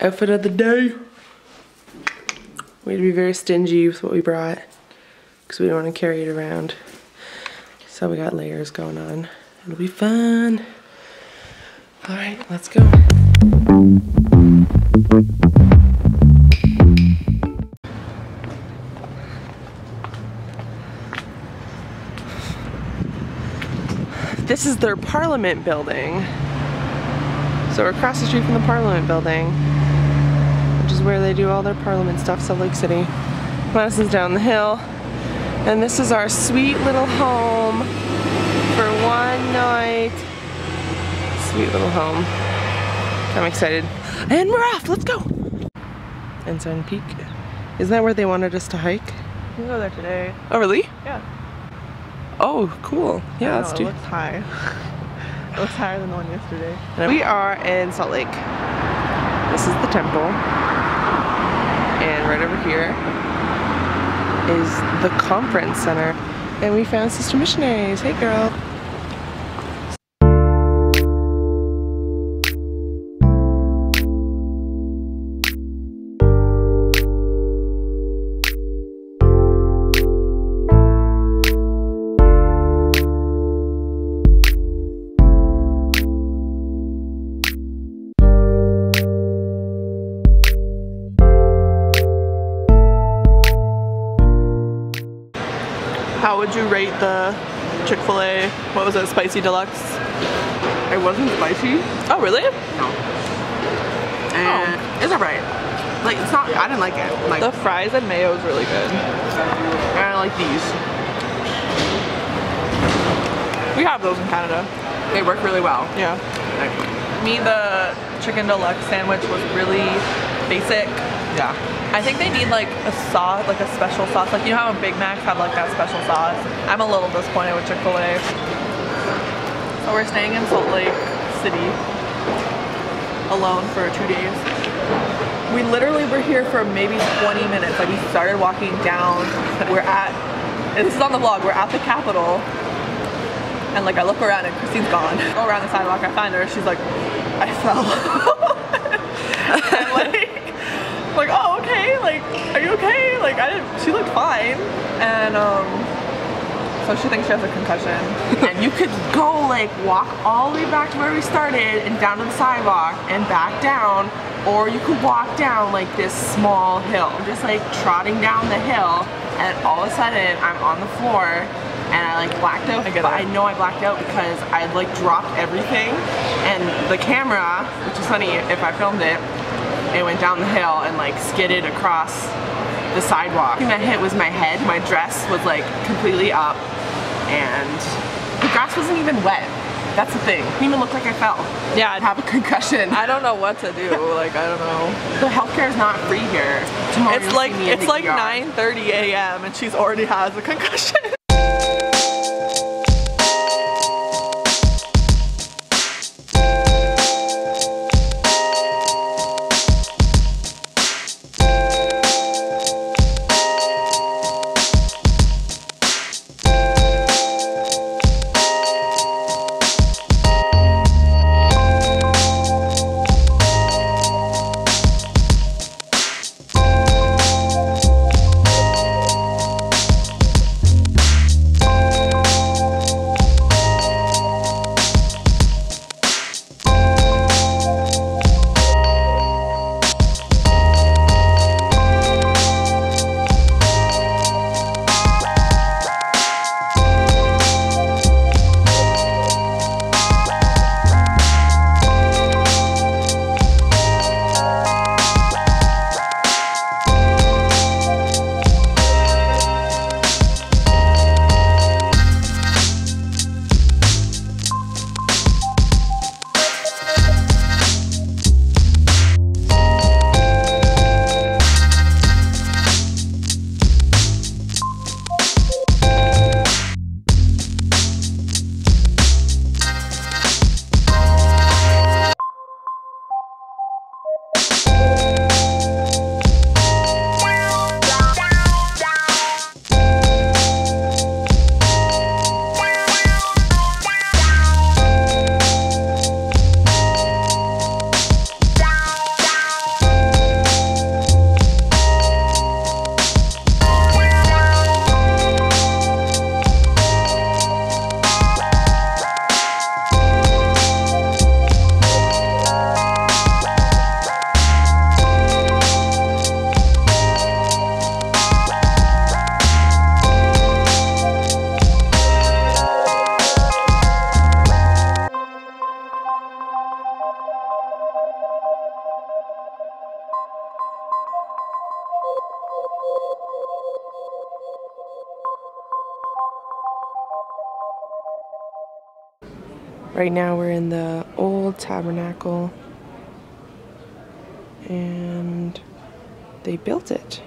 outfit of the day. We had to be very stingy with what we brought because we don't want to carry it around. So we got layers going on. It'll be fun. All right, let's go. This is their parliament building. So we're across the street from the parliament building, is where they do all their parliament stuff, Salt Lake City. Madison's down the hill. And this is our sweet little home for one night. Sweet little home. I'm excited. And we're off, let's go! And Ensign Peak. Isn't that where they wanted us to hike? We can go there today. Oh, really? Yeah. Oh, cool. Yeah, let's it looks high. it looks higher than the one yesterday. We are in Salt Lake. This is the temple. Right over here is the conference center. And we found Sister Missionaries. Hey girl. You rate the Chick-fil-A, what was it, Spicy Deluxe? It wasn't spicy. Oh, really? No. And oh. it's alright. Like it's not. I didn't like it. Like The fries and mayo is really good. I like these. We have those in Canada. They work really well. Yeah. Like, Me, the chicken deluxe sandwich was really basic. Yeah. I think they need like a sauce, like a special sauce. Like you know how a Big Macs have like that special sauce. I'm a little disappointed with Chick-fil-A. So we're staying in Salt Lake City alone for two days. We literally were here for maybe 20 minutes. Like we started walking down. We're at, this is on the vlog. We're at the Capitol, and like I look around and Chrystine's gone. Go around the sidewalk. I find her. She's like, I fell. like, are you okay? Like, I didn't, she looked fine. And, um, so she thinks she has a concussion. and you could go like walk all the way back to where we started and down to the sidewalk and back down or you could walk down like this small hill I'm just like trotting down the hill and all of a sudden I'm on the floor and I like blacked out I but. I know I blacked out because I like dropped everything and the camera which is funny if I filmed it it went down the hill and like skidded across the sidewalk. The thing that hit was my head. My dress was like completely up and the grass wasn't even wet. That's the thing. It didn't even look like I fell. Yeah, I'd have a concussion. I don't know what to do. Like, I don't know. the healthcare is not free here. Tomorrow It's like, see me in it's like ER. 9.30 a.m. and she's already has a concussion. Right now we're in the old tabernacle and they built it.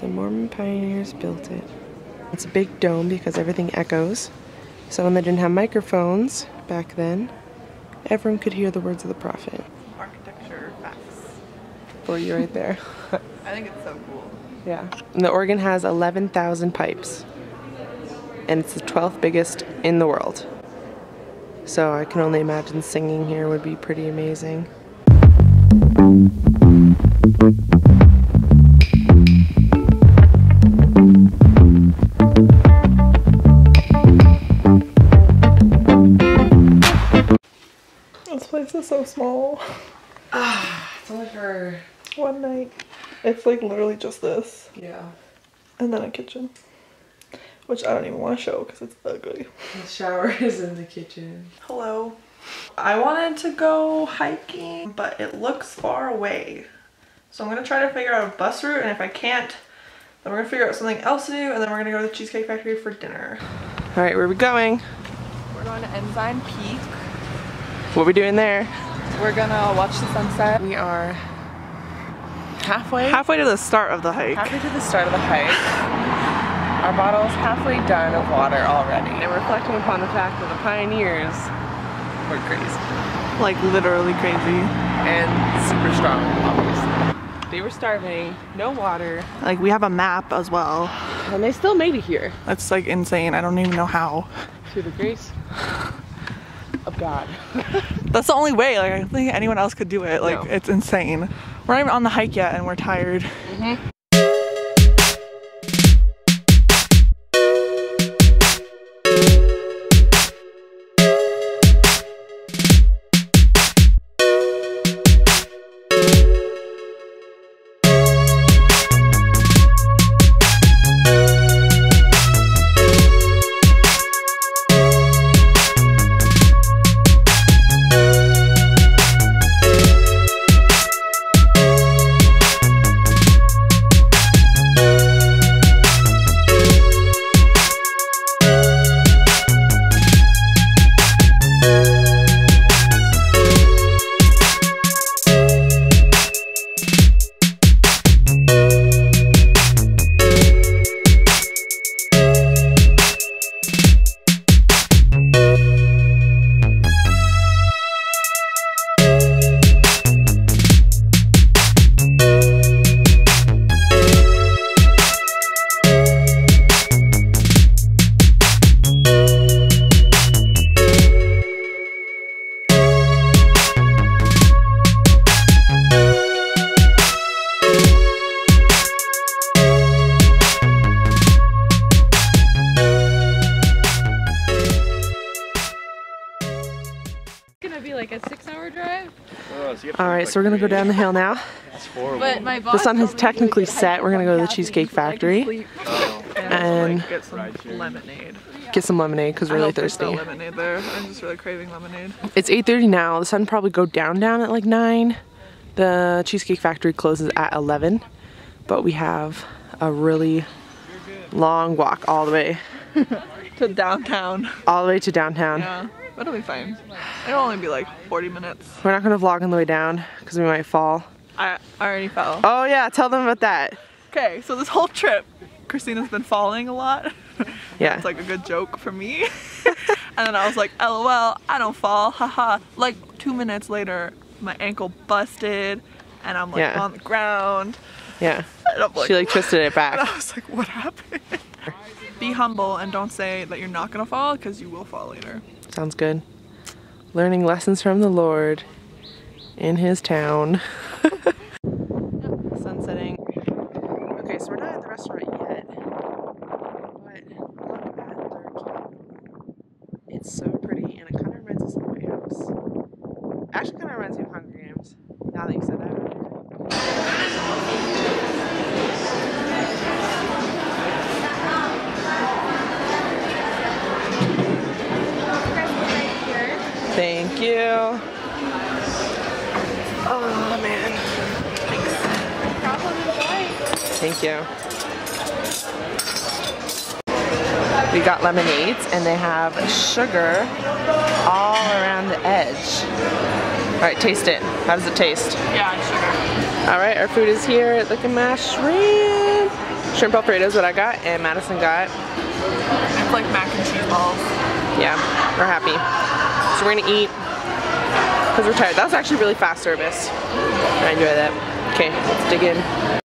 The Mormon pioneers built it. It's a big dome because everything echoes. So when they didn't have microphones back then, everyone could hear the words of the prophet. Architecture facts. For you right there. I think it's so cool. yeah. And the organ has 11,000 pipes. And it's the 12th biggest in the world. So I can only imagine singing here would be pretty amazing. This place is so small. It's only for One night. It's like literally just this. yeah. And then a kitchen. Which I don't even want to show because it's ugly. The shower is in the kitchen. Hello. I wanted to go hiking, but it looks far away. So I'm gonna try to figure out a bus route, and if I can't, then we're gonna figure out something else to do, and then we're gonna go to the Cheesecake Factory for dinner. All right, where are we going? We're going to Ensign Peak. What are we doing there? We're gonna watch the sunset. We are halfway Halfway to the start of the hike. halfway to the start of the hike. Our bottle's halfway done of water already. And reflecting upon the fact that the pioneers were crazy Like literally crazy. and super strong, obviously. They were starving, no water, Like we have a map as well. and they still made it here That's like insane. I don't even know how. through the grace of God. That's the only way. Like I don't think anyone else could do it. Like No. it's insane. We're not even on the hike yet, and we're tired. gonna All right, so we're gonna go down the hill now. But my boss The sun has told me to technically set. We're gonna go to the Cheesecake so I can Factory sleep. and get some lemonade. get some lemonade because we're really thirsty. no lemonade there. I'm just really craving lemonade. It's 8.30 now. The sun probably go down down at like 9. The Cheesecake Factory closes at 11. But we have a really long walk all the way, To downtown. all the way to downtown. Yeah, but it'll be fine. It'll only be like 40 minutes. We're not gonna vlog on the way down because we might fall. I, I already fell. Oh yeah, tell them about that. Okay, so this whole trip, Christina's been falling a lot. Yeah. It's like a good joke for me. and then I was like, lol, I don't fall, haha. Like two minutes later, my ankle busted and I'm like Yeah. on the ground. Yeah. Like, She like twisted it back. I was like, what happened? Be humble and don't say that you're not gonna fall because you will fall later. Sounds good. Learning lessons from the Lord in his town. Sun setting. Okay, so we're not at the restaurant yet. But look at their. It's so pretty and it kind of reminds us of the White House. Actually, kind of reminds me of Hunger Games. Now that you said that. Thank you. Oh man. Thank you. We got lemonades and they have sugar all around the edge. All right, taste it. How does it taste? Yeah, sugar. All right, our food is here. Look at my shrimp. Shrimp alfredo is what I got and Madison got. It's like mac and cheese balls. Yeah, we're happy. So we're gonna eat because we're tired. That was actually really fast service. I enjoy that. Okay, let's dig in.